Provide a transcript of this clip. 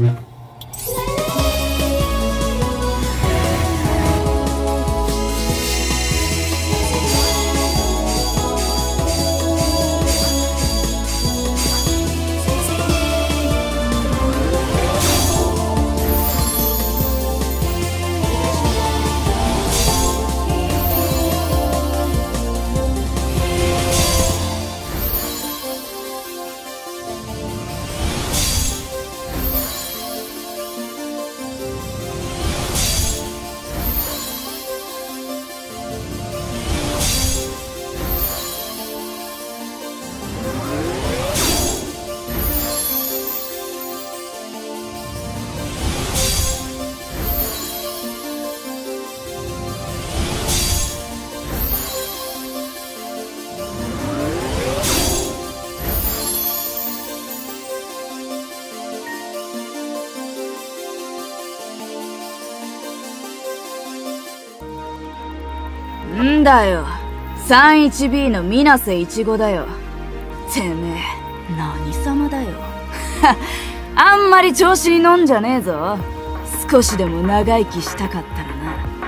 Mm-hmm. んだよ。31B の水瀬いちごだよ。てめえ何様だよ。あんまり調子に乗んじゃねえぞ。少しでも長生きしたかったらな。